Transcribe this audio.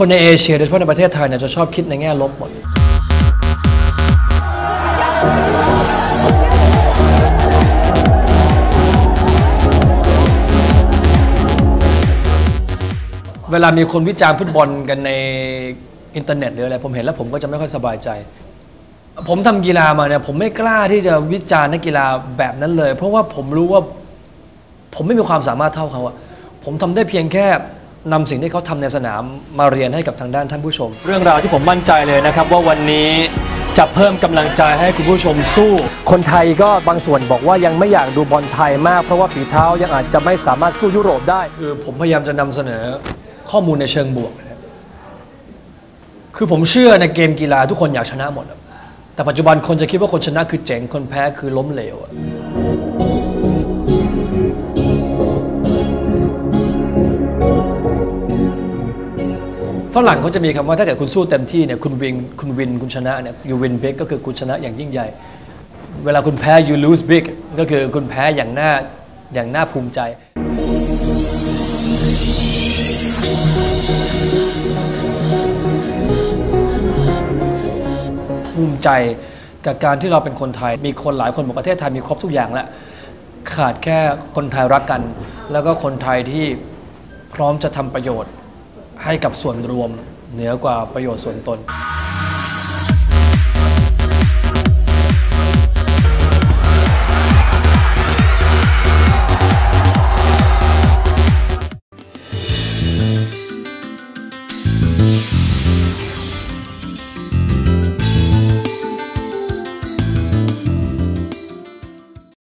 คนในเอเชียโดยเฉพาะในประเทศไทยเนี่ยจะชอบคิดในแง่ลบหมด เวลามีคนวิจารณ์ฟุตบอลกันในอินเทอร์เน็ตหรืออะไร ผมเห็นแล้วผมก็จะไม่ค่อยสบายใจ ผมทำกีฬามาเนี่ยผมไม่กล้าที่จะวิจารณ์นักกีฬาแบบนั้นเลย เพราะว่าผมรู้ว่าผมไม่มีความสามารถเท่าเขาอะผมทำได้เพียงแค่นำสิ่งที่เขาทำในสนามมาเรียนให้กับทางด้านท่านผู้ชม เรื่องราวที่ผมมั่นใจเลยนะครับ ว่าวันนี้จะเพิ่มกำลังใจให้คุณผู้ชมสู้ คนไทยก็บางส่วนบอกว่ายังไม่อยากดูบอลไทยมาก เพราะว่าฝีเท้ายังอาจจะไม่สามารถสู้ยุโรปได้ คือผมพยายามจะนำเสนอข้อมูลในเชิงบวกนะครับคือผมเชื่อในเกมกีฬาทุกคนอยากชนะหมดอะ แต่ปัจจุบันคนจะคิดว่าคนชนะคือเจ๋ง คนแพ้คือล้มเหลวอะฝรั่งเขาจะมีคำว่าถ้าเกิดคุณสู้เต็มที่เนี่ยคุณวินคุณวินคุณชนะเนี่ย you win big ก็คือคุณชนะอย่างยิ่งใหญ่ เวลาคุณแพ้ you lose big ก็คือคุณแพ้อย่างน่าอย่างน่าภูมิใจ ภูมิใจกับการที่เราเป็นคนไทย มีคนหลายคนบอกประเทศไทยมีครบทุกอย่างแล้วขาดแค่คนไทยรักกัน แล้วก็คนไทยที่พร้อมจะทำประโยชน์ให้กับส่วนรวมเหนือกว่าประโยชน์ส่วนตน